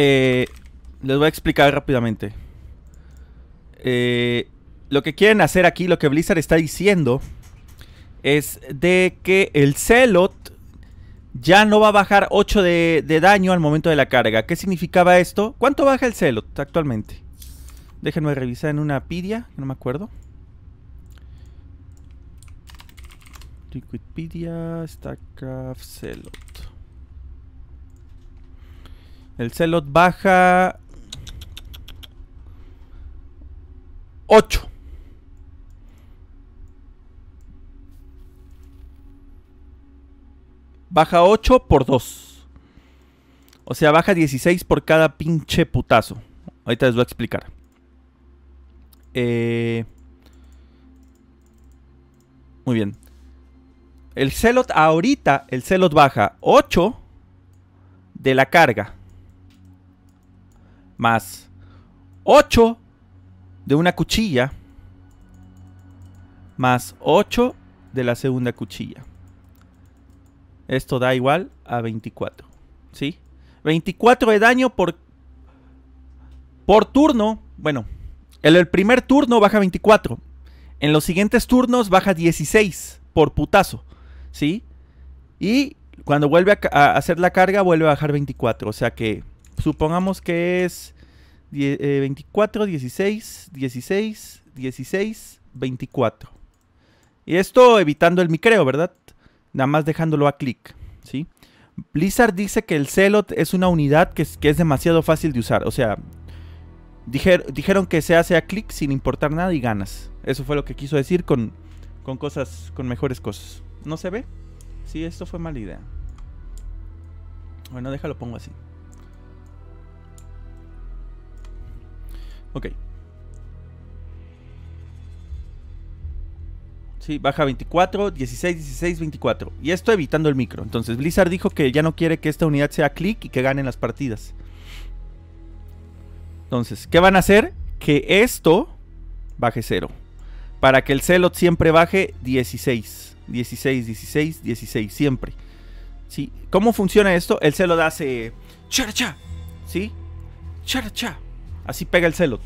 Eh, les voy a explicar rápidamente. Eh, lo que quieren hacer aquí, lo que Blizzard está diciendo, es de que el Celot ya no va a bajar 8 de, daño al momento de la carga. ¿Qué significaba esto? ¿Cuánto baja el Celot actualmente? Déjenme revisar en una pidia, no me acuerdo. Liquidpedia, StarCraft, Celot. El Celot baja 8. Baja 8 por 2. O sea, baja 16 por cada pinche putazo. Ahorita les voy a explicar. Eh... Muy bien. El Celot ahorita, el Celot baja 8 de la carga. Más 8 de una cuchilla. Más 8 de la segunda cuchilla. Esto da igual a 24. ¿Sí? 24 de daño por, por turno. Bueno, en el primer turno baja 24. En los siguientes turnos baja 16 por putazo. ¿Sí? Y cuando vuelve a, hacer la carga vuelve a bajar 24. O sea que supongamos que es 24, 16, 16, 16, 24. Y esto evitando el micreo, ¿verdad? Nada más dejándolo a clic, ¿sí? Blizzard dice que el Celot es una unidad que es, demasiado fácil de usar. O sea, dijeron que se hace a clic sin importar nada y ganas. Eso fue lo que quiso decir con, con cosas, con mejores cosas. ¿No se ve? Sí, esto fue mala idea. Bueno, déjalo, pongo así. Ok. Sí, baja 24, 16, 16, 24. Y esto evitando el micro. Entonces Blizzard dijo que ya no quiere que esta unidad sea click y que ganen las partidas. Entonces, ¿qué van a hacer? Que esto baje 0. Para que el Celot siempre baje 16. 16, 16, 16, siempre. ¿Sí? ¿Cómo funciona esto? El Celot hace... Characha. ¿Sí? Characha. Así pega el Celot.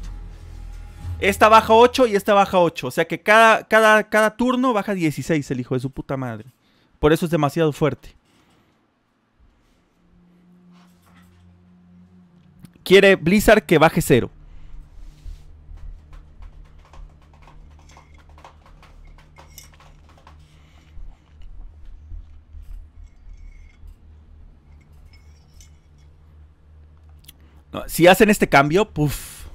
Esta baja 8 y esta baja 8. O sea que cada, cada, cada turno baja 16 el hijo de su puta madre. Por eso es demasiado fuerte. Quiere Blizzard que baje 0. Si hacen este cambio, puff.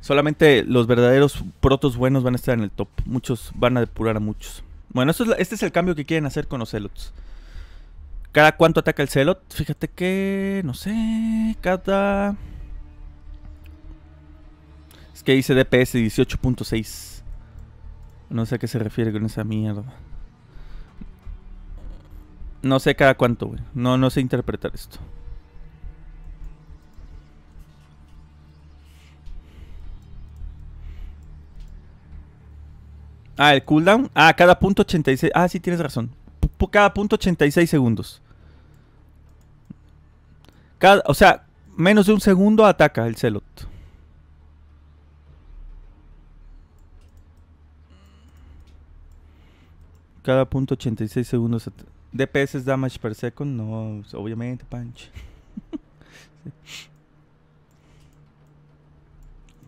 Solamente los verdaderos protos buenos van a estar en el top. Muchos van a depurar a muchos. Bueno, este es el cambio que quieren hacer con los celots. ¿Cada cuánto ataca el celot? Fíjate que... No sé... Cada... Es que dice DPS 18.6. No sé a qué se refiere con esa mierda. No sé cada cuánto. No, no sé interpretar esto. Ah, el cooldown. Ah, cada punto 86. Ah, sí, tienes razón. cada punto 86 segundos. Cada, o sea, menos de un segundo ataca el Celot. Cada punto 86 segundos. DPS damage per second. No, obviamente, punch.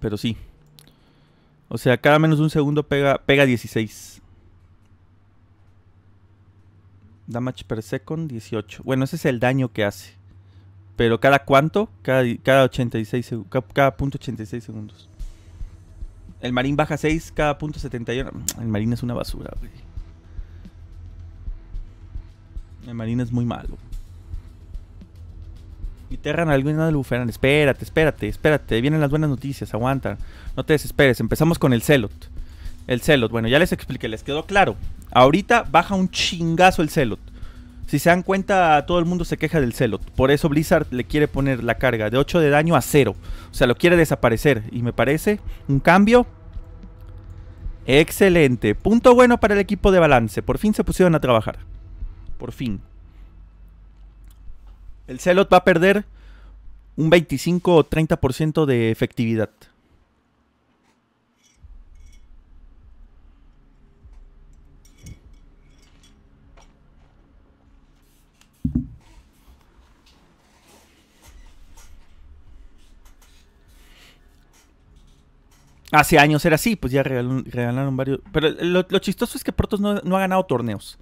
Pero sí. O sea, cada menos de un segundo pega, pega 16. Damage per second, 18. Bueno, ese es el daño que hace. Pero cada cuánto? Cada, cada 86 cada, punto 86 segundos. El marín baja 6 cada punto 71. El marín es una basura, güey. El marín es muy malo. Y Terran alguna del Buferan. Espérate, espérate, espérate. Vienen las buenas noticias, aguanta. No te desesperes. Empezamos con el Celot. El Celot, bueno, ya les expliqué, les quedó claro. Ahorita baja un chingazo el Celot. Si se dan cuenta, todo el mundo se queja del Celot. Por eso Blizzard le quiere poner la carga de 8 de daño a 0. O sea, lo quiere desaparecer. Y me parece un cambio excelente. Punto bueno para el equipo de balance. Por fin se pusieron a trabajar. Por fin. El Celot va a perder un 25 o 30% de efectividad. Hace años era así, pues ya regalaron, varios. Pero lo, chistoso es que Protos no, ha ganado torneos.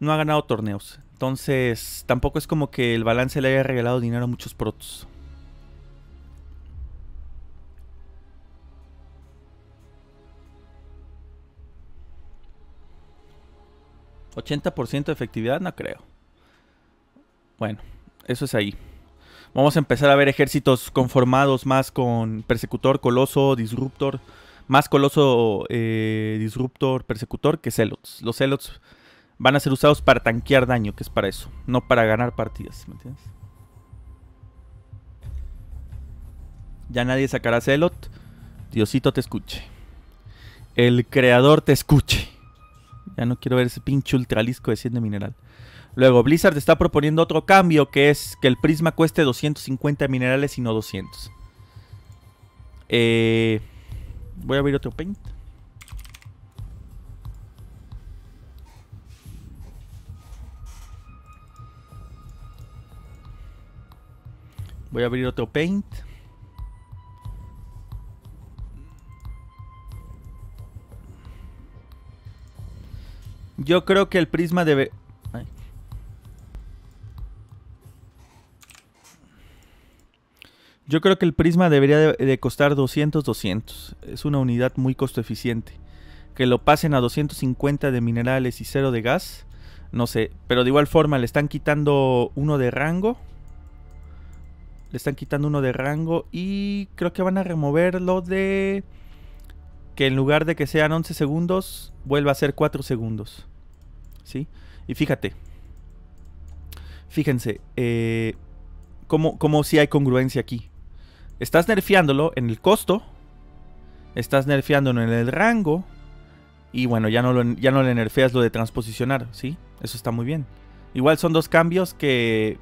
No ha ganado torneos. Entonces, tampoco es como que el balance le haya regalado dinero a muchos Protos. ¿80% de efectividad? No creo. Bueno, eso es ahí. Vamos a empezar a ver ejércitos conformados más con Persecutor, Coloso, Disruptor. Más Coloso, eh, Disruptor, Persecutor que Celots. Los Celots van a ser usados para tanquear daño, que es para eso. No para ganar partidas, ¿me entiendes? Ya nadie sacará Celot. Diosito te escuche. El creador te escuche. Ya no quiero ver ese pinche ultralisco de 100 de mineral. Luego, Blizzard está proponiendo otro cambio que es que el prisma cueste 250 minerales y no 200. Eh, voy a abrir otro paint. Voy a abrir otro paint. Yo creo que el prisma debe... Yo creo que el prisma debería de, costar 200, 200. Es una unidad muy costo eficiente. Que lo pasen a 250 de minerales y 0 de gas. No sé, pero de igual forma le están quitando uno de rango. Le están quitando uno de rango y creo que van a remover lo de... Que en lugar de que sean 11 segundos, vuelva a ser 4 segundos. ¿Sí? Y fíjate. Fíjense. Eh, como, si hay congruencia aquí. Estás nerfeándolo en el costo. Estás nerfeándolo en el rango. Y bueno, ya no, ya no le nerfeas lo de transposicionar, ¿sí? Eso está muy bien. Igual son dos cambios que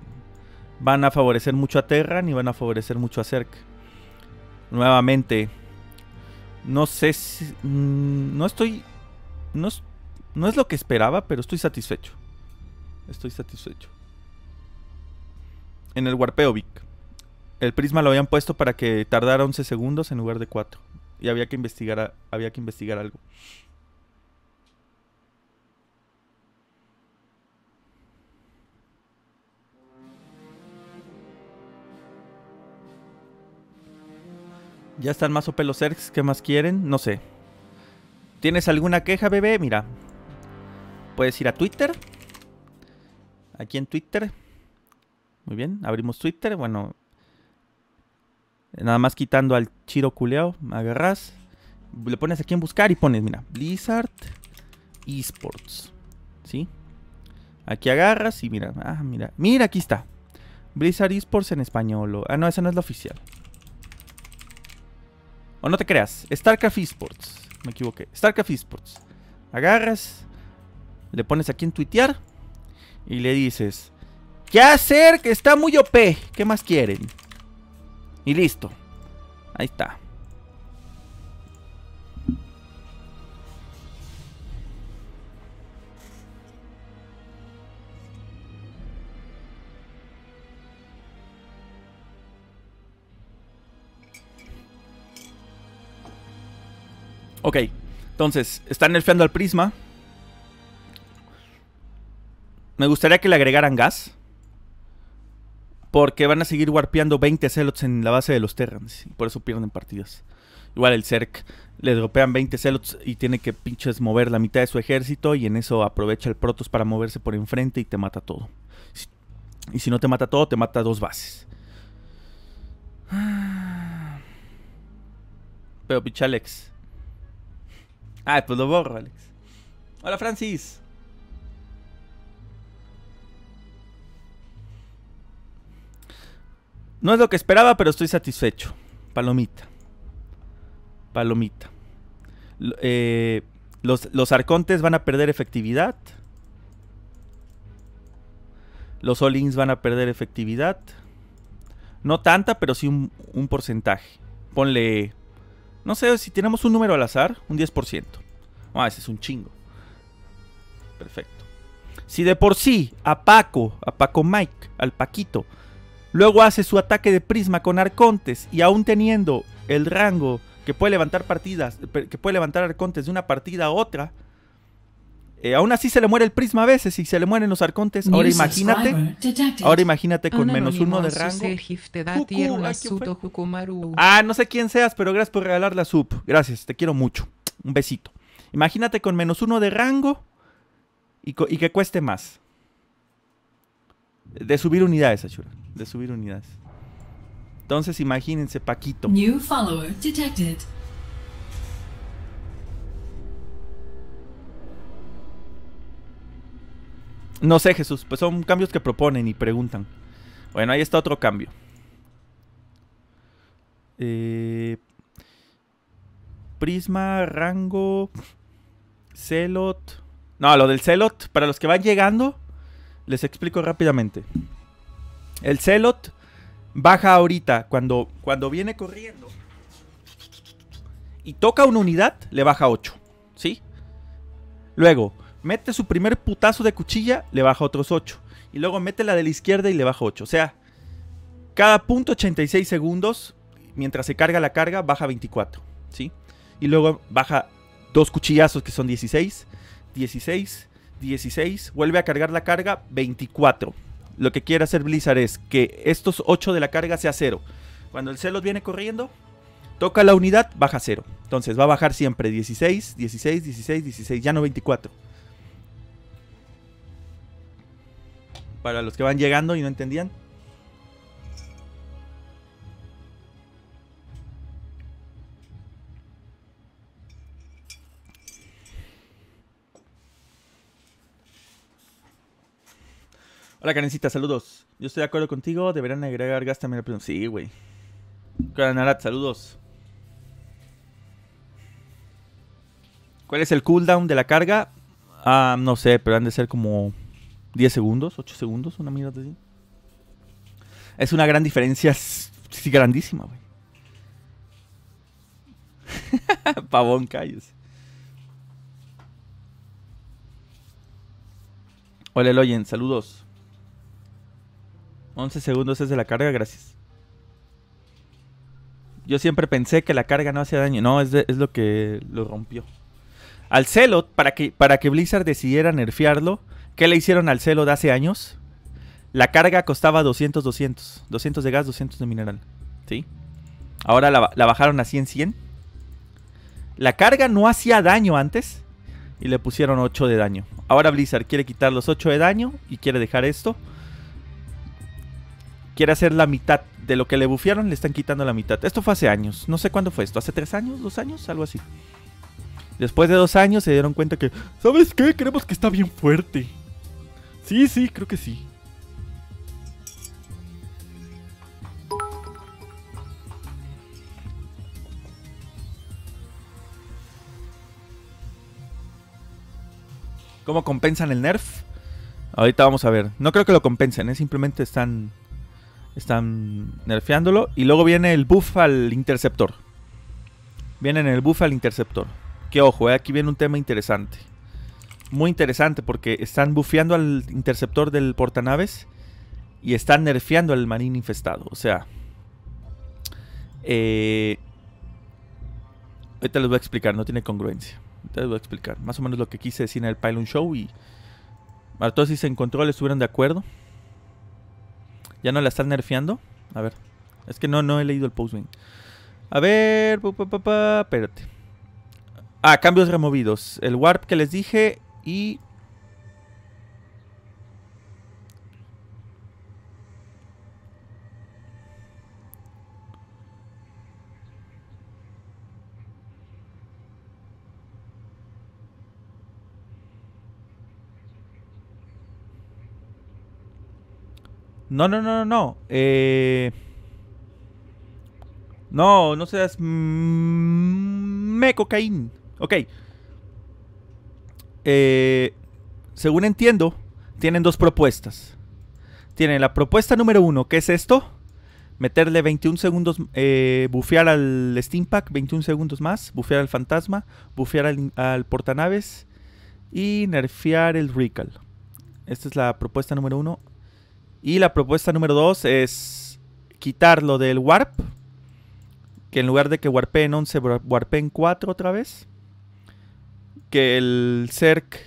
van a favorecer mucho a Terran y van a favorecer mucho a Zerg. Nuevamente, no sé si... Mm, no estoy... No es, no es lo que esperaba, pero estoy satisfecho. Estoy satisfecho. En el Warpeo Vic el prisma lo habían puesto para que tardara 11 segundos en lugar de 4. Y había que investigar, había que investigar algo. Ya están más OP los Zergs, ¿qué más quieren? No sé. ¿Tienes alguna queja, bebé? Mira. Puedes ir a Twitter. Aquí en Twitter. Muy bien, abrimos Twitter. Bueno, Nada más quitando al chiro culeado, agarras, le pones aquí en buscar y pones, mira, Blizzard Esports. ¿Sí? Aquí agarras y mira, ah, mira, mira, aquí está. Blizzard Esports en español. ah, no, esa no es la oficial. O no te creas, StarCraft Esports. Me equivoqué. StarCraft Esports. Agarras, le pones aquí en tuitear y le dices, ¿qué hacer? Que está muy OP. ¿Qué más quieren? Y listo. Ahí está. Ok, entonces, están nerfeando al prisma. Me gustaría que le agregaran gas. Porque van a seguir warpeando 20 celots en la base de los Terrans. Y por eso pierden partidas. Igual el Zerk le dropean 20 celots y tiene que pinches mover la mitad de su ejército. Y en eso aprovecha el Protoss para moverse por enfrente y te mata todo. Y si no te mata todo, te mata dos bases. Pero pinche Alex. Ah, pues lo borro, Alex. Hola, Francis. No es lo que esperaba, pero estoy satisfecho. Palomita. Palomita. Eh, los, los, arcontes van a perder efectividad. Los all van a perder efectividad. No tanta, pero sí un, un porcentaje. Ponle, no sé si tenemos un número al azar, un 10%. Ah, ese es un chingo. Perfecto. Si de por sí a Paco, a Paco Mike, al Paquito, luego hace su ataque de prisma con arcontes y aún teniendo el rango que puede levantar partidas, que puede levantar arcontes de una partida a otra, eh, aún así se le muere el prisma a veces y se le mueren los arcontes. Ahora imagínate, ahora imagínate con menos uno de rango. ah, no sé quién seas, pero gracias por regalar la sub. Gracias, te quiero mucho. Un besito. Imagínate con menos uno de rango y, que cueste más. De subir unidades, Achura. De subir unidades. Entonces imagínense, Paquito. New follower detected. No sé, Jesús. Pues son cambios que proponen y preguntan. Bueno, ahí está otro cambio. Eh, prisma, rango, celot. No, lo del Celot, para los que van llegando, les explico rápidamente. El Celot baja ahorita cuando, cuando viene corriendo y toca una unidad, le baja 8. ¿Sí? Luego, mete su primer putazo de cuchilla, le baja otros 8. Y luego mete la de la izquierda y le baja 8. O sea, cada punto 86 segundos, mientras se carga la carga, baja 24. ¿Sí? Y luego baja dos cuchillazos que son 16 16, 16, vuelve a cargar la carga, 24. Lo que quiere hacer Blizzard es que estos 8 de la carga sea 0. Cuando el Celos viene corriendo, toca la unidad, baja 0. Entonces va a bajar siempre 16, 16, 16, 16, ya no 24. Para los que van llegando y no entendían. Hola, Karencita, saludos. Yo estoy de acuerdo contigo, deberán agregar gas también al Sí, güey. Narat, saludos. ¿Cuál es el cooldown de la carga? Ah, no sé, pero han de ser como 10 segundos, 8 segundos, una mierda así. Es una gran diferencia, sí, grandísima, güey. Pavón, calles. Hola, Eloyen, saludos. 11 segundos es de la carga, gracias. Yo siempre pensé que la carga no hacía daño. No, es, es lo que lo rompió. Al Celot, para que, para que Blizzard decidiera nerfearlo, ¿qué le hicieron al Celot hace años? La carga costaba 200, 200. 200 de gas, 200 de mineral. ¿Sí? Ahora la, bajaron a 100, 100. La carga no hacía daño antes. Y le pusieron 8 de daño. Ahora Blizzard quiere quitar los 8 de daño y quiere dejar esto quiere hacer la mitad de lo que le bufearon, le están quitando la mitad. Esto fue hace años, no sé cuándo fue esto, hace tres años, dos años, algo así. Después de dos años se dieron cuenta que, ¿sabes qué? Creemos que está bien fuerte. Sí, sí, creo que sí. ¿Cómo compensan el nerf? Ahorita vamos a ver. No creo que lo compensen, ¿eh? simplemente están están nerfeándolo. Y luego viene el buff al interceptor. Viene en el buff al interceptor. Que ojo, eh, aquí viene un tema interesante. Muy interesante porque están buffeando al interceptor del portanaves. Y están nerfeando al marín infestado. O sea... Eh, ahorita les voy a explicar, no tiene congruencia. Ahorita les voy a explicar. Más o menos lo que quise decir en el Pylon Show. Y... Si se encontró, estuvieron de acuerdo. ¿Ya no la están nerfeando? A ver. Es que no, no he leído el postwing. A ver. espérate. Ah, cambios removidos. El warp que les dije No, no, no, no, no. Eh... No, no seas... Me cocaína. Ok. Eh, según entiendo, tienen dos propuestas. Tienen la propuesta número uno, que es esto. meterle 21 segundos, eh, bufear al Steam Pack, 21 segundos más, bufear al Fantasma, bufear al, portanaves y nerfear el Recall. Esta es la propuesta número uno. Y la propuesta número dos es quitarlo del Warp. Que en lugar de que warpeen 11, warpeen 4 otra vez. Que el Zerk.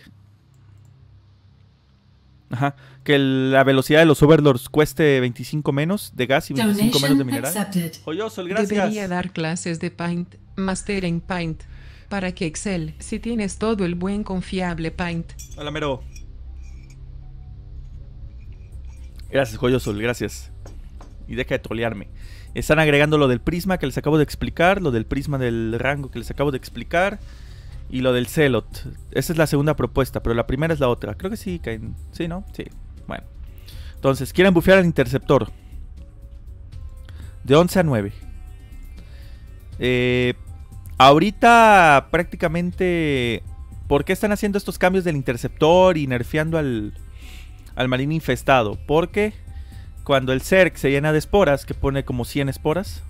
Ajá. Que la velocidad de los Overlords cueste 25 menos de gas y 25 menos de mineral. Joyosol, gracias. Debería dar clases de Paint, Master en Paint. Para que Excel, si tienes todo el buen confiable Paint. Hola, Mero. Gracias, Joyosol, gracias. Y deja de trolearme. Están agregando lo del prisma que les acabo de explicar, lo del prisma del rango que les acabo de explicar y lo del celot. Esa es la segunda propuesta, pero la primera es la otra. Creo que sí, caen. Sí, ¿no? Sí. Bueno. Entonces, quieren bufear al interceptor. De 11 a 9. Eh, ahorita prácticamente... ¿Por qué están haciendo estos cambios del interceptor y nerfeando al, al marín infestado. Porque cuando el Zerg se llena de esporas, que pone como 100 esporas.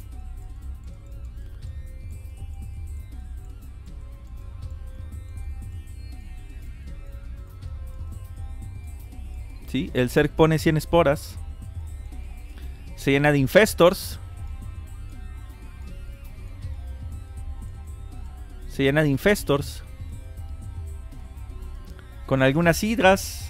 ¿Sí? El Zerg pone 100 esporas. Se llena de infestors. Se llena de infestors. Con algunas hidras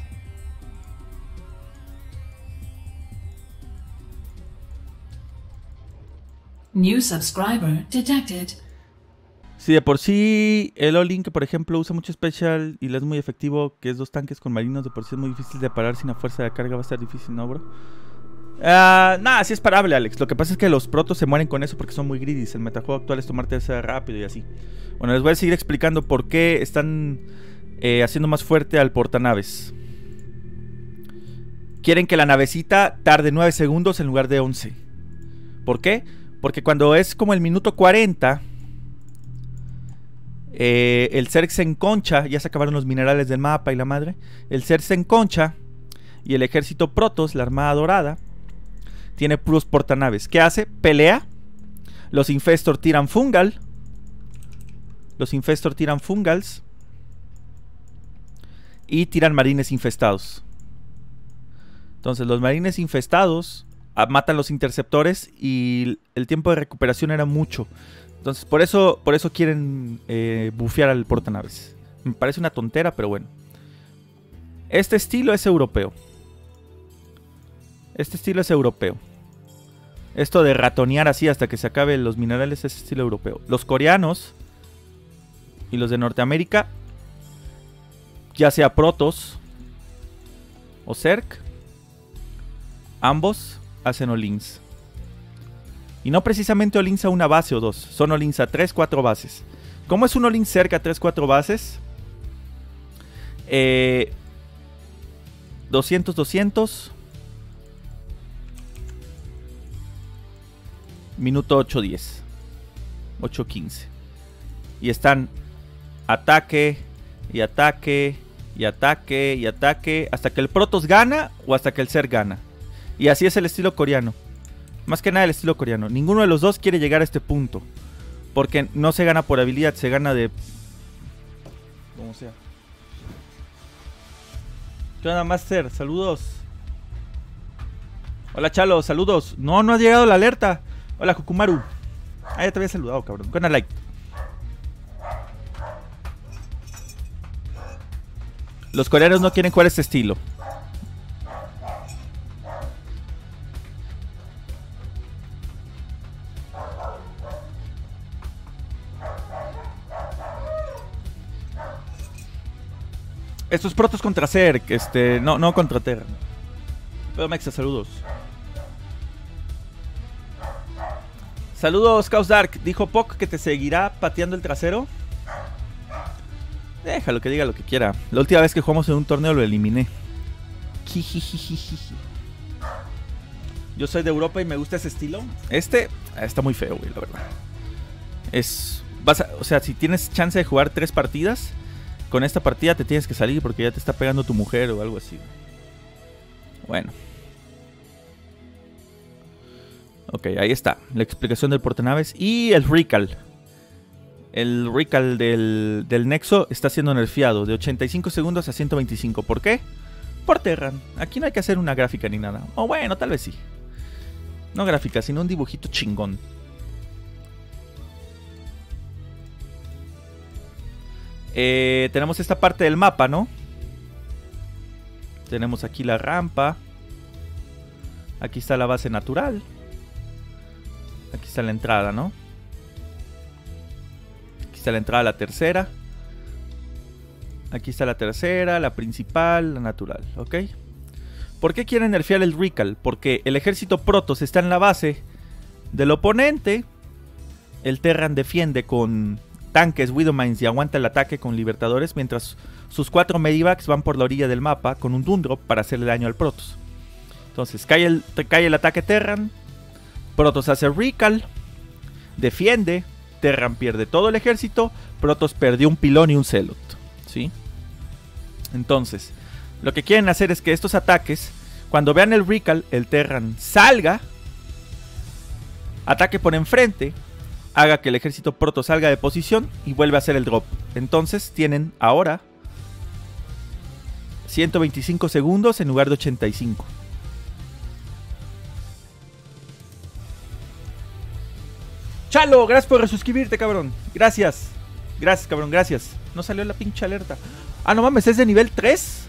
New subscriber detected. Si de por sí el All-In, que por ejemplo usa mucho special y le es muy efectivo, que es dos tanques con marinos, de por sí es muy difícil de parar sin la fuerza de carga, va a ser difícil, ¿no, bro? Ah, nada, sí es parable, Alex. Lo que pasa es que los protos se mueren con eso porque son muy greedy. El metajuego actual es tomarte ese rápido y así. Bueno, les voy a seguir explicando por qué están eh, haciendo más fuerte al portanaves. Quieren que la navecita tarde 9 segundos en lugar de 11. ¿Por qué? Porque cuando es como el minuto 40, eh, el Zerg se enconcha, ya se acabaron los minerales del mapa y la madre. El Zerg se enconcha y el ejército Protoss, la armada dorada, tiene puros portanaves. ¿Qué hace? Pelea. Los Infestor tiran Fungal. Los Infestor tiran Fungals. Y tiran marines infestados. Entonces los marines infestados matan los interceptores y el tiempo de recuperación era mucho. Entonces, por eso, por eso quieren eh, bufear al portanaves. Me parece una tontera, pero bueno. Este estilo es europeo. Este estilo es europeo. Esto de ratonear así hasta que se acaben los minerales es estilo europeo. Los coreanos y los de Norteamérica, ya sea Protos o Zerg, ambos hacen Olins. Y no precisamente Olins a una base o dos, son Olins a 3, 4 bases. ¿Cómo es un Olin cerca a 3, 4 bases? 200, 200. Minuto 8, 10. 8, 15. Y están ataque y ataque y ataque y ataque hasta que el Protoss gana o hasta que el Ser gana. Y así es el estilo coreano. Más que nada el estilo coreano. Ninguno de los dos quiere llegar a este punto. Porque no se gana por habilidad, se gana de... Como sea. ¿Qué onda, Master? Saludos. Hola, Chalo, saludos. No, no ha llegado la alerta. Hola, Kukumaru. Ah, ya te había saludado, cabrón. Con like. Los coreanos no quieren jugar este estilo. Estos protos contra Zerg, este, no, no contra Terra. Pero Mexa, saludos. Saludos, Chaos Dark. Dijo Poc que te seguirá pateando el trasero. Déjalo que diga lo que quiera. La última vez que jugamos en un torneo lo eliminé. Yo soy de Europa y me gusta ese estilo. Este ah, está muy feo, güey, la verdad. Es. O sea, si tienes chance de jugar tres partidas, con esta partida te tienes que salir porque ya te está pegando tu mujer o algo así. Bueno. Ok, ahí está. La explicación del portanaves. Y el Recal. El Recal del, del Nexo está siendo nerfeado de 85 segundos a 125. ¿Por qué? Por Terran. Aquí no hay que hacer una gráfica ni nada. O bueno, tal vez sí. No gráfica, sino un dibujito chingón. Eh, tenemos esta parte del mapa, ¿no? Tenemos aquí la rampa. Aquí está la base natural. Aquí está la entrada, ¿no? Aquí está la entrada, la tercera. Aquí está la tercera, la principal, la natural, ¿ok? ¿Por qué quieren nerfear el Recal? Porque el ejército Protoss está en la base del oponente. El Terran defiende con tanques Widowmines y aguanta el ataque con Libertadores, mientras sus cuatro Medivacs van por la orilla del mapa con un Dundrop para hacerle daño al Protoss. Entonces cae el, cae el ataque Terran, Protoss hace Recal, defiende, Terran pierde todo el ejército, Protoss perdió un pilón y un Celot. ¿Sí? Entonces, lo que quieren hacer es que estos ataques, cuando vean el Recal, el Terran salga, ataque por enfrente, haga que el ejército proto salga de posición y vuelve a hacer el drop. Entonces tienen ahora 125 segundos en lugar de 85. Chalo, gracias por resuscribirte, cabrón. Gracias. Gracias, cabrón, gracias. No salió la pinche alerta. Ah, no mames, es de nivel 3.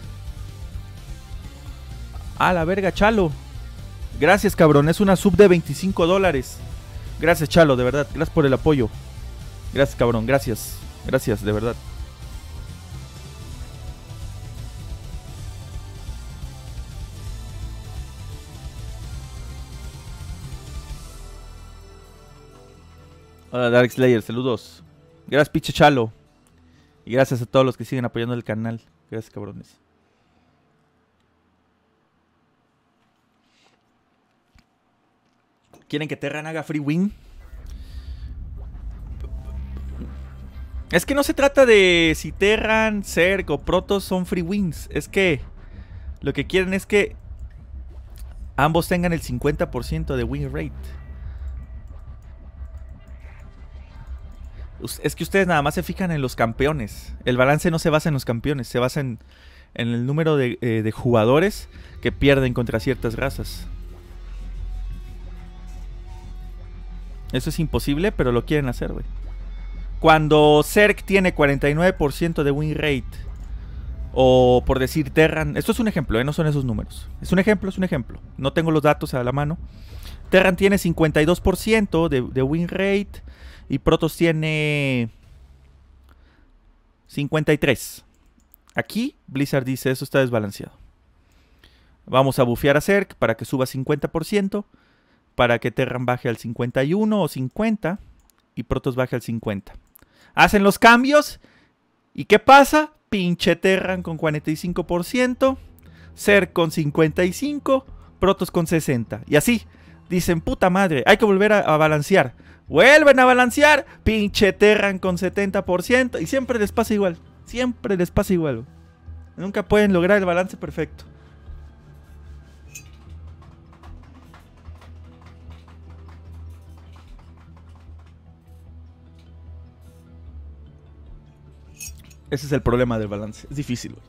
A la verga, Chalo. Gracias, cabrón. Es una sub de 25 dólares. Gracias, Chalo, de verdad. Gracias por el apoyo. Gracias, cabrón. Gracias. Gracias, de verdad. Hola, Dark Slayer. Saludos. Gracias, pinche Chalo. Y gracias a todos los que siguen apoyando el canal. Gracias, cabrones. ¿Quieren que Terran haga free win? Es que no se trata de si Terran, Zerg o Protoss son free wins. Es que lo que quieren es que ambos tengan el 50% de win rate. Es que ustedes nada más se fijan en los campeones. El balance no se basa en los campeones, se basa en, el número de, eh, de jugadores que pierden contra ciertas razas. Eso es imposible, pero lo quieren hacer, güey. Cuando Zerg tiene 49% de win rate, o por decir Terran, esto es un ejemplo, ¿eh? no son esos números. Es un ejemplo, es un ejemplo. No tengo los datos a la mano. Terran tiene 52% de, de win rate y Protoss tiene 53. Aquí Blizzard dice, eso está desbalanceado. Vamos a bufear a Zerg para que suba 50% para que Terran baje al 51 o 50 y Protoss baje al 50. Hacen los cambios y ¿qué pasa? Pinche Terran con 45%, Ser con 55, Protoss con 60 y así. Dicen, puta madre, hay que volver a, a balancear. Vuelven a balancear, pinche Terran con 70% y siempre les pasa igual. Siempre les pasa igual. Nunca pueden lograr el balance perfecto. Ese es el problema del balance. Es difícil, güey.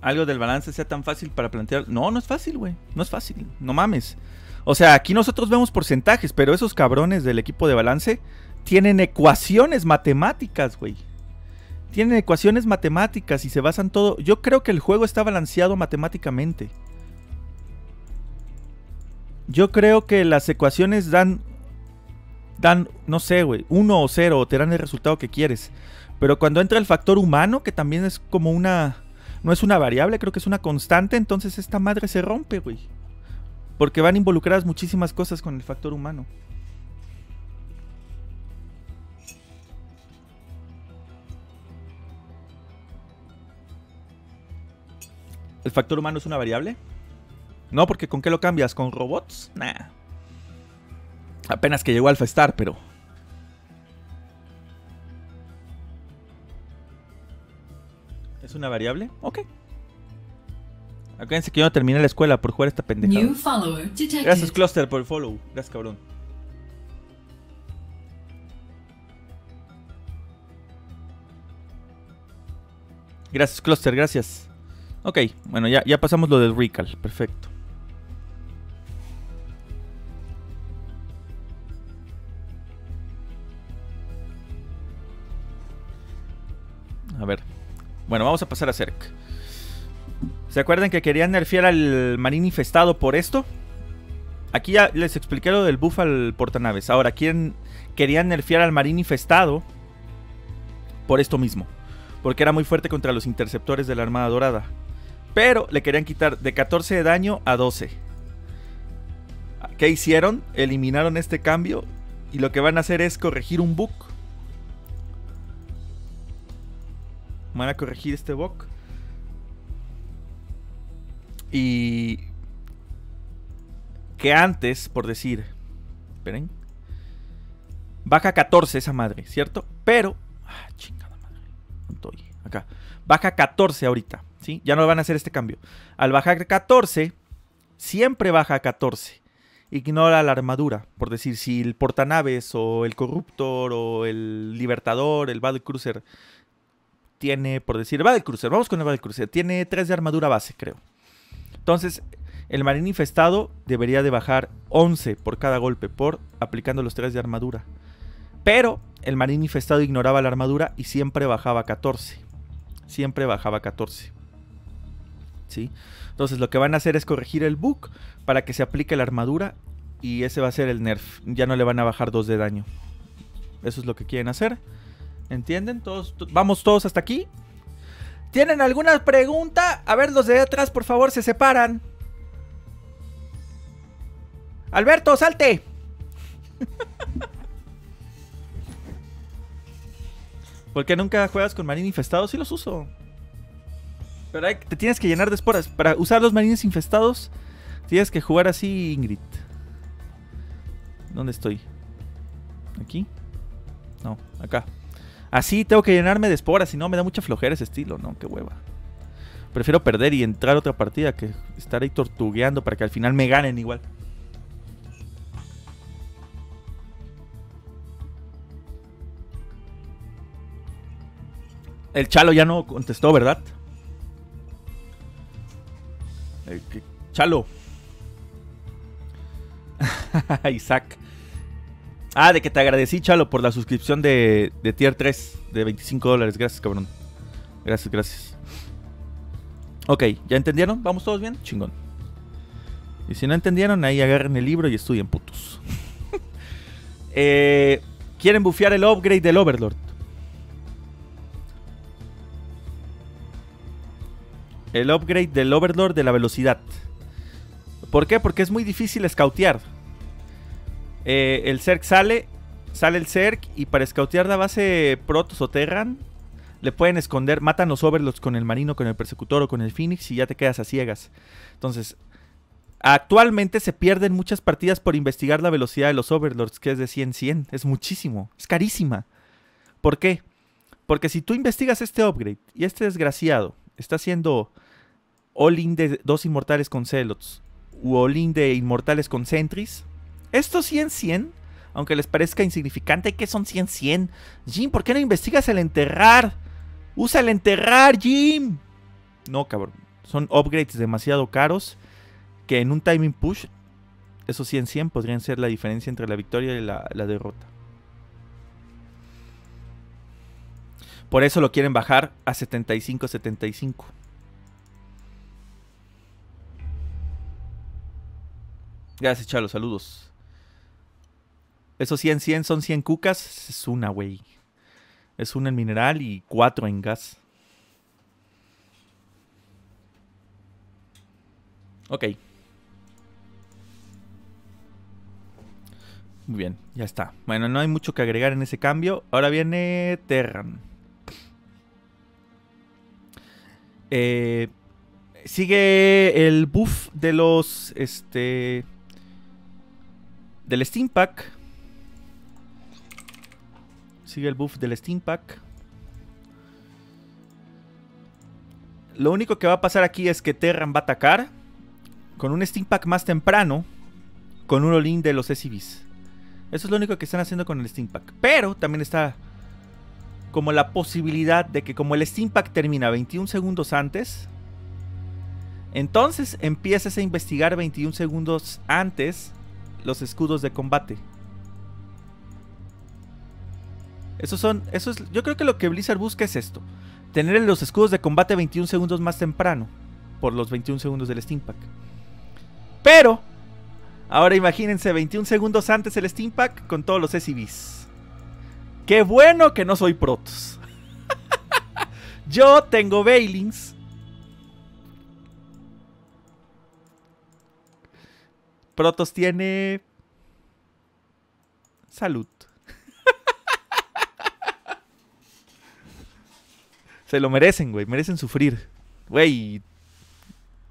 Algo del balance sea tan fácil para plantear. No, no es fácil, güey. No es fácil. No mames. O sea, aquí nosotros vemos porcentajes, pero esos cabrones del equipo de balance tienen ecuaciones matemáticas, güey. Tienen ecuaciones matemáticas y se basan todo. Yo creo que el juego está balanceado matemáticamente. Yo creo que las ecuaciones dan. Dan, no sé, güey, uno o cero, o te dan el resultado que quieres. Pero cuando entra el factor humano, que también es como una. No es una variable, creo que es una constante, entonces esta madre se rompe, güey. Porque van involucradas muchísimas cosas con el factor humano. ¿El factor humano es una variable? No, porque ¿con qué lo cambias? ¿Con robots? Nah. Apenas que llegó Alpha Star, pero... ¿Es una variable? Ok. Acuérdense que yo no terminé la escuela por jugar esta pendejada. Gracias, Cluster, por el follow. Gracias, cabrón. Gracias, Cluster, gracias. Ok, bueno, ya, ya pasamos lo del Recal. Perfecto. A ver. Bueno, vamos a pasar a Cerc. ¿Se acuerdan que querían nerfear al marín infestado por esto? Aquí ya les expliqué lo del buff al portanaves. Ahora, quieren, querían nerfear al marín infestado por esto mismo. Porque era muy fuerte contra los interceptores de la Armada Dorada. Pero le querían quitar de 14 de daño a 12. ¿Qué hicieron? Eliminaron este cambio. Y lo que van a hacer es corregir un bug. Van a corregir este bug. Y que antes, por decir, esperen, baja 14 esa madre, ¿cierto? Pero, ah, chingada madre, estoy acá, baja 14 ahorita, Ya no van a hacer este cambio. Al bajar 14, siempre baja 14. Ignora la armadura, por decir, si el portanaves o el corruptor o el libertador, el battle cruiser tiene, por decir, el battle cruiser, vamos con el battle cruiser, tiene 3 de armadura base, creo. Entonces, el marín infestado debería de bajar 11 por cada golpe, por aplicando los 3 de armadura. Pero el marín infestado ignoraba la armadura y siempre bajaba 14. Siempre bajaba 14. ¿Sí? Entonces lo que van a hacer es corregir el bug para que se aplique la armadura y ese va a ser el nerf. Ya no le van a bajar 2 de daño. Eso es lo que quieren hacer. ¿Entienden? Todos, vamos todos hasta aquí. ¿Tienen alguna pregunta? A ver, los de atrás, por favor, se separan. Alberto, salte. ¿Por qué nunca juegas con marines infestados? Sí los uso. Pero te tienes que llenar de esporas. Para usar los marines infestados, tienes que jugar así, Ingrid. ¿Dónde estoy? ¿Aquí? No, acá. Así tengo que llenarme de esporas, si no me da mucha flojera ese estilo, ¿no? Qué hueva. Prefiero perder y entrar otra partida que estar ahí tortugueando para que al final me ganen igual. El Chalo ya no contestó, ¿verdad? Que- Chalo. Isaac. Ah, de que te agradecí, Chalo, por la suscripción de, de Tier 3 de 25 dólares. Gracias, cabrón. Gracias, gracias. Ok, ¿ya entendieron? ¿Vamos todos bien? Chingón. Y si no entendieron, ahí agarren el libro y estudien putos. Eh, ¿Quieren bufear el upgrade del Overlord? El upgrade del Overlord de la velocidad. ¿Por qué? Porque es muy difícil scoutear. Eh, el Zerg sale, sale el Zerg y para scoutear la base Protoss o Terran le pueden esconder, matan los Overlords con el Marino, con el Persecutor o con el Phoenix y ya te quedas a ciegas. Entonces, actualmente se pierden muchas partidas por investigar la velocidad de los Overlords, que es de 100-100. Es muchísimo, es carísima. ¿Por qué? Porque si tú investigas este upgrade y este desgraciado está haciendo all-in de dos inmortales con Celots u all-in de inmortales con Sentries, estos 100-100, aunque les parezca insignificante, que son 100-100? Jim, ¿por qué no investigas el enterrar? Usa el enterrar, Jim. No, cabrón. Son upgrades demasiado caros que en un timing push, esos 100-100 podrían ser la diferencia entre la victoria y la, la derrota. Por eso lo quieren bajar a 75-75. Gracias, Chalo, saludos. Esos 100-100 son 100 cucas. Es una, güey. Es una en mineral y 4 en gas. Ok. Muy bien, ya está. Bueno, no hay mucho que agregar en ese cambio. Ahora viene Terran. Eh, Sigue el buff de los. Este. Del Steam Pack. Sigue el buff del Steam Pack. Lo único que va a pasar aquí es que Terran va a atacar con un Steam Pack más temprano con un all de los SCVs. Eso es lo único que están haciendo con el Steam Pack. Pero también está como la posibilidad de que como el Steam Pack termina 21 segundos antes, entonces empieces a investigar 21 segundos antes los escudos de combate. Esos son, eso es, yo creo que lo que Blizzard busca es esto. Tener los escudos de combate 21 segundos más temprano. Por los 21 segundos del Steam Pack. Pero, ahora imagínense 21 segundos antes el Steam Pack con todos los SCVs. Qué bueno que no soy Protoss. yo tengo Bailings. Protoss tiene... Salud. Se lo merecen, güey. Merecen sufrir. Güey.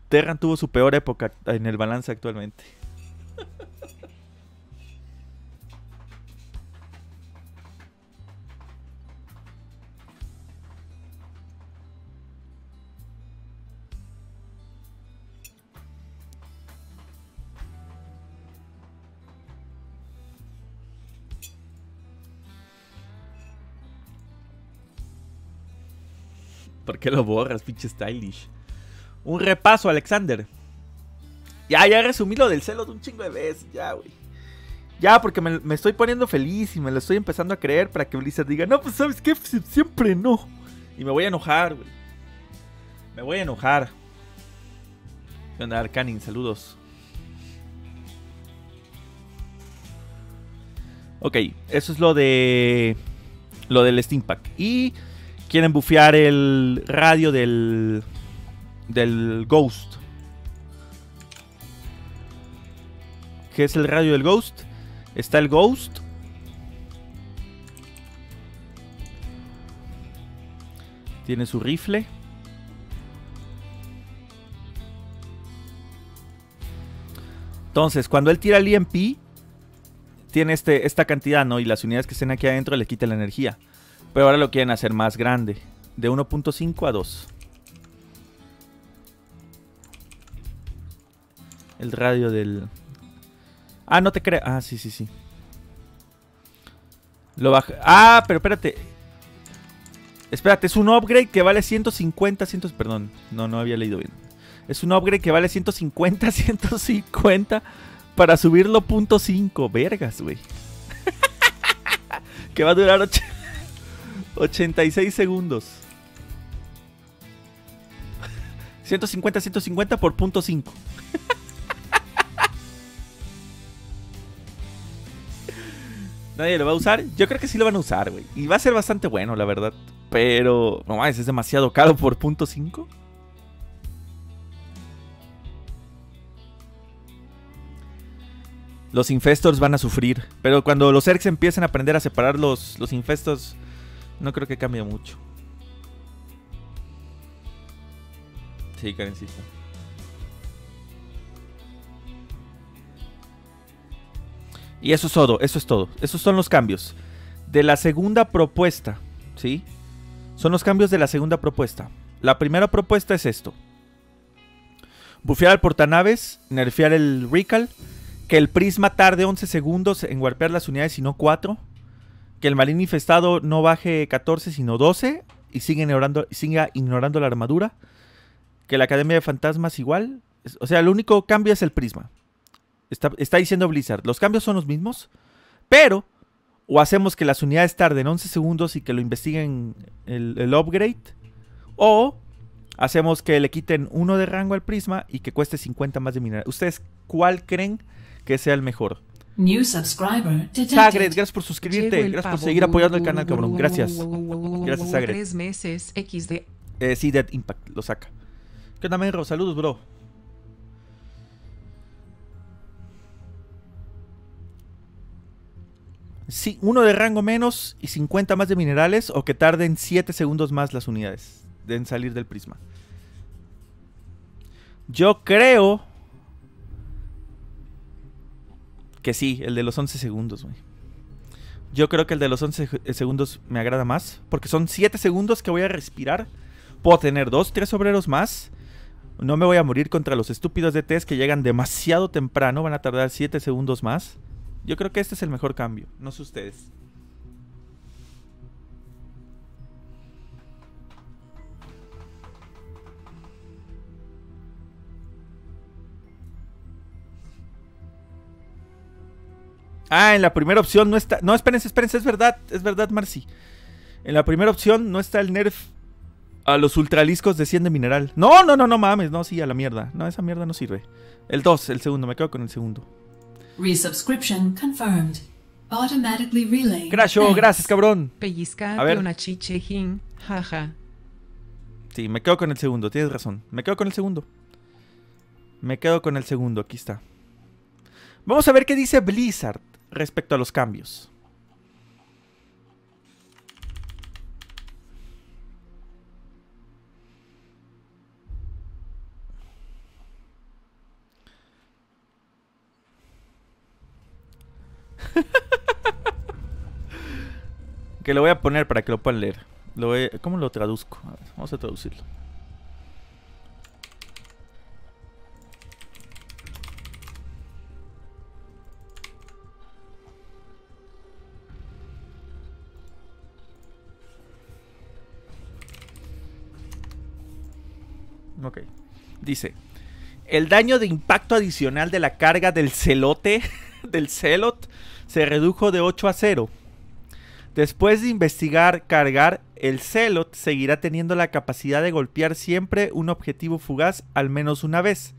Terran tuvo su peor época en el balance actualmente. ¿Por qué lo borras, pinche stylish? Un repaso, Alexander. Ya, ya resumí lo del celo de un chingo de veces. Ya, güey. Ya, porque me, estoy poniendo feliz y me lo estoy empezando a creer para que Blizzard diga, no, pues sabes qué, siempre no. Y me voy a enojar, güey. Me voy a enojar. ¿Qué onda, Arcanin? Saludos. Ok, eso es lo de. Lo del Steam Pack. Y quieren bufear el radio del, del Ghost. ¿Qué es el radio del Ghost? Está el Ghost. Tiene su rifle. Entonces, cuando él tira el EMP, tiene este, esta cantidad, ¿no? Y las unidades que estén aquí adentro le quita la energía. Pero ahora lo quieren hacer más grande. De 1.5 a 2. El radio del... Ah, no te creas. Ah, sí, sí, sí. Lo baja. Ah, pero espérate. Espérate, es un upgrade que vale 150, 100... Perdón, no, no había leído bien. Es un upgrade que vale 150, 150 para subirlo .5. Vergas, güey. que va a durar 8... 86 segundos. 150, 150 por punto 5. Nadie lo va a usar. Yo creo que sí lo van a usar, güey. Y va a ser bastante bueno, la verdad. Pero, no más, es demasiado caro por punto 5. Los infestors van a sufrir. Pero cuando los Erks empiecen a aprender a separar los, los infestors no creo que cambie mucho. Sí, Karencita. Y eso es todo, eso es todo. Esos son los cambios. De la segunda propuesta, ¿sí? Son los cambios de la segunda propuesta. La primera propuesta es esto. Bufear al portanaves, nerfear el recall, que el prisma tarde 11 segundos en warpear las unidades y no 4 que el marín infestado no baje 14 sino 12 y siga ignorando, siga ignorando la armadura. Que la Academia de Fantasmas igual. O sea, el único cambio es el prisma. Está, diciendo Blizzard. Los cambios son los mismos, pero o hacemos que las unidades tarden 11 segundos y que lo investiguen el, el upgrade, o hacemos que le quiten uno de rango al prisma y que cueste 50 más de mineral. ¿Ustedes cuál creen que sea el mejor? New subscriber Sagred, gracias por suscribirte. Gracias por seguir apoyando el canal, cabrón. Gracias. Gracias, Sagred. Tres meses XD. Eh, sí, Dead Impact, lo saca. ¿Qué onda, Menro? Saludos, bro. Sí, uno de rango menos y 50 más de minerales o que tarden 7 segundos más las unidades en salir del prisma. Yo creo que sí, el de los 11 segundos, güey. Yo creo que el de los 11 se- segundos me agrada más. Porque son 7 segundos que voy a respirar. Puedo tener 2, 3 obreros más. No me voy a morir contra los estúpidos DTs que llegan demasiado temprano. Van a tardar 7 segundos más. Yo creo que este es el mejor cambio. No sé ustedes. Ah, en la primera opción no está. No, espérense, espérense, es verdad, es verdad, Marcy. En la primera opción no está el nerf a los ultraliscos de 100 de mineral. No, no, no, no mames, no, sí, a la mierda. No, esa mierda no sirve. El 2, el segundo, me quedo con el segundo. Resubscription confirmed. Automatically relay. Crasho, gracias, cabrón. A Pellizcate ver. una chichejín, jaja. Sí, me quedo con el segundo, tienes razón. Me quedo con el segundo. Me quedo con el segundo, aquí está. Vamos a ver qué dice Blizzard respecto a los cambios. que lo voy a poner para que lo puedan leer. Lo voy- ¿Cómo lo traduzco? A ver, vamos a traducirlo. Ok. Dice, el daño de impacto adicional de la carga del celote, del celot, se redujo de 8 a 0. Después de investigar cargar, el Celot seguirá teniendo la capacidad de golpear siempre un objetivo fugaz al menos una vez.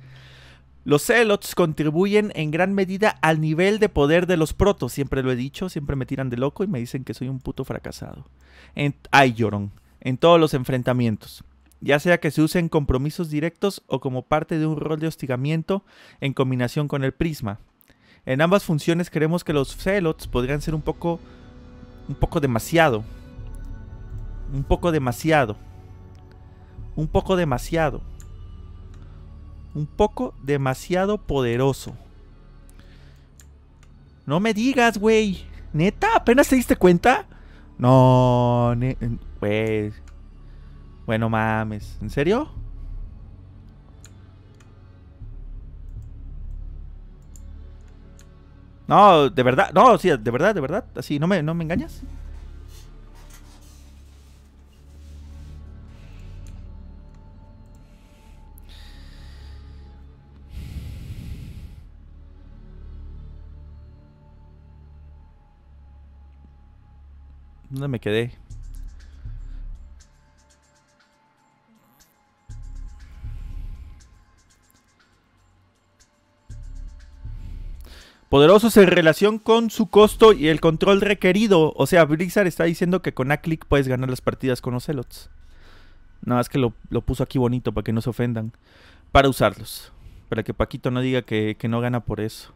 Los Celots contribuyen en gran medida al nivel de poder de los protos. Siempre lo he dicho, siempre me tiran de loco y me dicen que soy un puto fracasado. En, ay, llorón. En todos los enfrentamientos. Ya sea que se use en compromisos directos o como parte de un rol de hostigamiento en combinación con el prisma. En ambas funciones creemos que los Celots podrían ser un poco un poco demasiado. Un poco demasiado. Un poco demasiado. Un poco demasiado poderoso. No me digas, güey. ¿Neta? ¿Apenas te diste cuenta? No, güey. Bueno, mames. ¿En serio? No, de verdad, no, sí, de verdad, de verdad, así, ¿no me, no me engañas? ¿Dónde me quedé? Poderosos en relación con su costo y el control requerido. O sea, Blizzard está diciendo que con A-Click puedes ganar las partidas con Ocelots. Nada más que lo, lo puso aquí bonito para que no se ofendan. Para usarlos. Para que Paquito no diga que, que no gana por eso.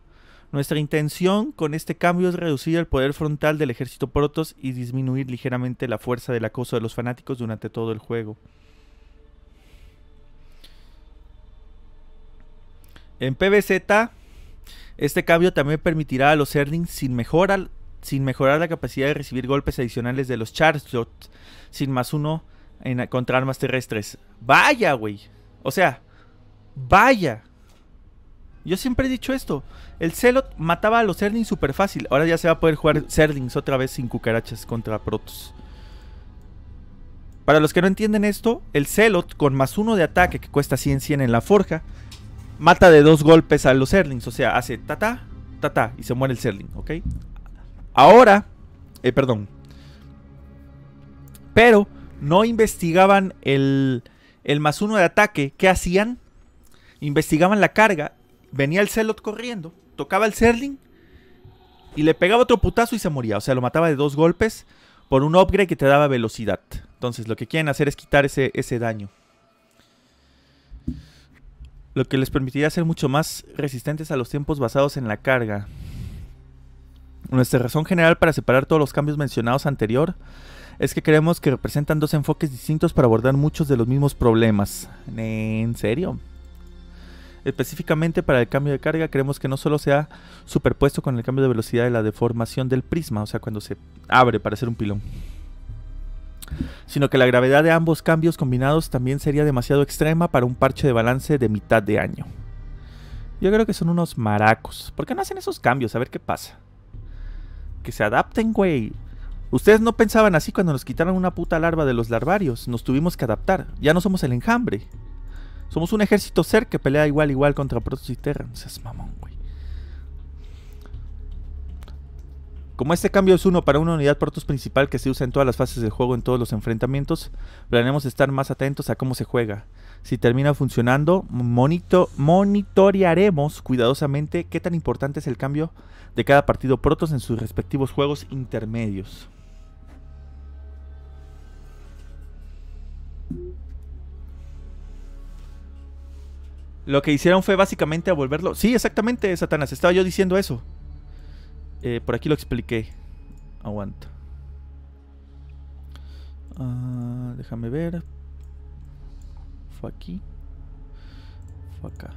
Nuestra intención con este cambio es reducir el poder frontal del ejército Protoss y disminuir ligeramente la fuerza del acoso de los fanáticos durante todo el juego. En PBZ, este cambio también permitirá a los Erdings sin, mejora, sin mejorar la capacidad de recibir golpes adicionales de los Charge sin más uno en, contra armas terrestres. Vaya, güey. O sea, vaya. Yo siempre he dicho esto. El Celot mataba a los Erdings súper fácil. Ahora ya se va a poder jugar Zerlings otra vez sin cucarachas contra Protoss. Para los que no entienden esto, el Celot con más uno de ataque que cuesta 100-100 en la forja, mata de dos golpes a los Zerlings. O sea, hace ta-ta, ta-ta y se muere el Zerling, ¿ok? Ahora, eh, perdón. Pero no investigaban el, el más uno de ataque. ¿Qué hacían? Investigaban la carga. Venía el Celot corriendo, tocaba el Zerling y le pegaba otro putazo y se moría. O sea, lo mataba de dos golpes por un upgrade que te daba velocidad. Entonces, lo que quieren hacer es quitar ese, ese daño. Lo que les permitiría ser mucho más resistentes a los tiempos basados en la carga. Nuestra razón general para separar todos los cambios mencionados anterior es que creemos que representan dos enfoques distintos para abordar muchos de los mismos problemas. ¿En serio? Específicamente para el cambio de carga, queremos que no solo sea superpuesto con el cambio de velocidad de la deformación del prisma, o sea, cuando se abre para hacer un pilón, sino que la gravedad de ambos cambios combinados también sería demasiado extrema para un parche de balance de mitad de año. Yo creo que son unos maracos. ¿Por qué no hacen esos cambios? A ver qué pasa. Que se adapten, güey. Ustedes no pensaban así cuando nos quitaron una puta larva de los larvarios. Nos tuvimos que adaptar. Ya no somos el enjambre. Somos un ejército ser que pelea igual igual contra Protoss y Terrans. Es mamón, güey. Como este cambio es uno para una unidad Protoss principal que se usa en todas las fases del juego en todos los enfrentamientos, planeamos estar más atentos a cómo se juega. Si termina funcionando, monito monitorearemos cuidadosamente qué tan importante es el cambio de cada partido Protoss en sus respectivos juegos intermedios. Lo que hicieron fue básicamente a volverlo. Sí, exactamente, Satanás. Estaba yo diciendo eso. Eh, por aquí lo expliqué. Aguanta. Ah, déjame ver. Fue aquí. Fue acá.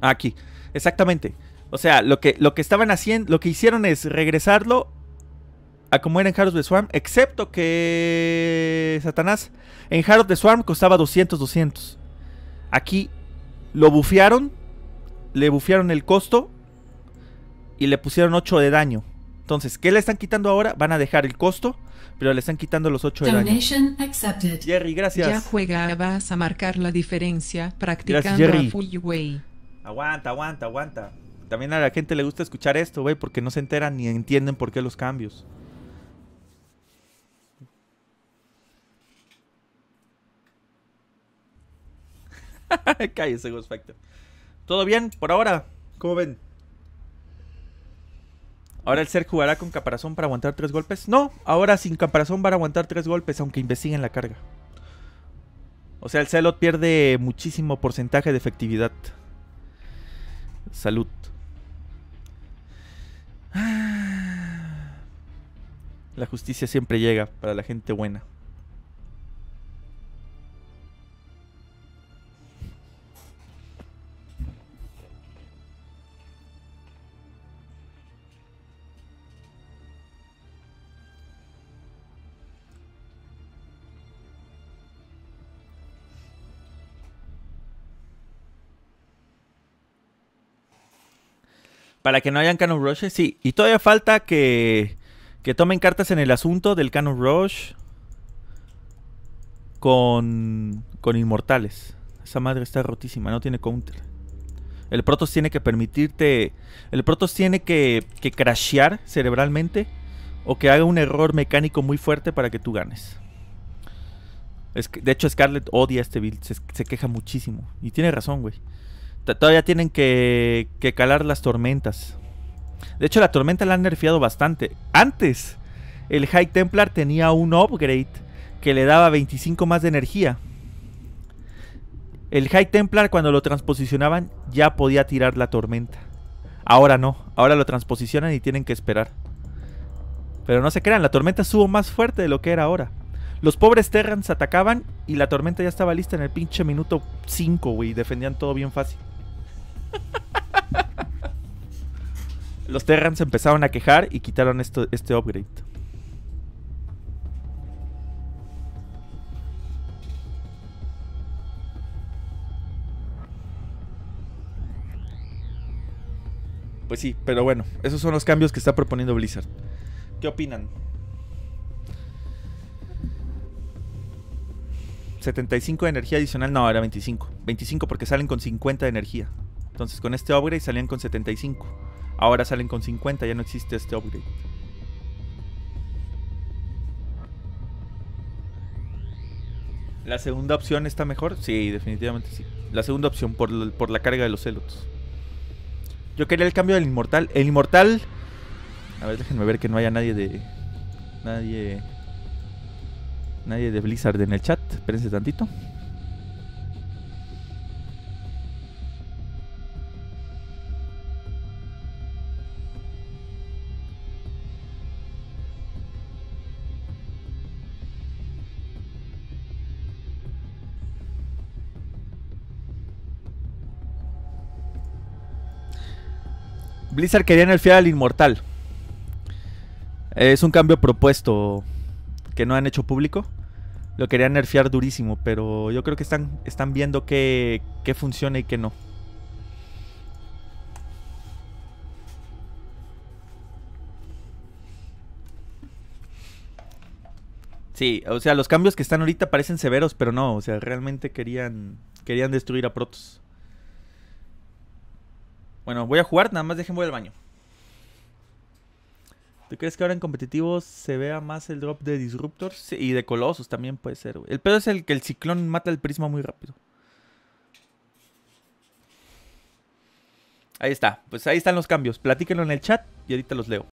Ah, aquí. Exactamente. O sea, lo que, lo que estaban haciendo, lo que hicieron es regresarlo a como era en Heart of the Swarm, excepto que Satanás en Heart of the Swarm costaba 200, 200. Aquí lo bufearon, le bufearon el costo y le pusieron 8 de daño. Entonces, ¿qué le están quitando ahora? Van a dejar el costo, pero le están quitando los 8 de daño. Donation accepted. Jerry, gracias. Ya juega, vas a marcar la diferencia practicando a full way. Aguanta, aguanta, aguanta. También a la gente le gusta escuchar esto, güey, porque no se enteran ni entienden por qué los cambios. Cállese, Ghost Factor. ¿Todo bien por ahora? ¿Cómo ven? ¿Ahora el ser jugará con caparazón para aguantar tres golpes? No, ahora sin caparazón van aguantar tres golpes, aunque investiguen la carga. O sea, el Celot pierde muchísimo porcentaje de efectividad. Salud. La justicia siempre llega para la gente buena. Para que no hayan Canon Rushes, sí. Y todavía falta que, que tomen cartas en el asunto del Canon Rush con, con Inmortales. Esa madre está rotísima, no tiene counter. El Protoss tiene que permitirte. El Protoss tiene que, que crashear cerebralmente o que haga un error mecánico muy fuerte para que tú ganes. De hecho, Scarlett odia este build, se, se queja muchísimo. Y tiene razón, güey. Todavía tienen que, que calar las tormentas. De hecho, la tormenta la han nerfeado bastante. Antes, el High Templar tenía un upgrade que le daba 25 más de energía. El High Templar, cuando lo transposicionaban, ya podía tirar la tormenta. Ahora no. Ahora lo transposicionan y tienen que esperar. Pero no se crean, la tormenta estuvo más fuerte de lo que era ahora. Los pobres Terrans atacaban y la tormenta ya estaba lista en el pinche minuto 5, güey. Defendían todo bien fácil. Los Terrans empezaron a quejar y quitaron este upgrade. Pues sí, pero bueno, esos son los cambios que está proponiendo Blizzard. ¿Qué opinan? 75 de energía adicional, no, era 25. 25 porque salen con 50 de energía. Entonces con este upgrade salían con 75. Ahora salen con 50, ya no existe este upgrade. ¿La segunda opción está mejor? Sí, definitivamente sí. La segunda opción por, por la carga de los celots. Yo quería el cambio del inmortal. El inmortal... A ver, déjenme ver que no haya nadie de... Nadie... Nadie de Blizzard en el chat. Espérense tantito. Blizzard quería nerfear al Inmortal. Es un cambio propuesto que no han hecho público. Lo querían nerfear durísimo, pero yo creo que están, están viendo qué, qué funciona y qué no. Sí, o sea, los cambios que están ahorita parecen severos, pero no, o sea, realmente querían querían destruir a Protoss. Bueno, voy a jugar, nada más déjenme voy al baño. ¿Tú crees que ahora en competitivos se vea más el drop de Disruptors? Sí, y de Colossus también puede ser. güey. El pedo es el que el ciclón mata el prisma muy rápido. Ahí está, pues ahí están los cambios. Platíquenlo en el chat y ahorita los leo.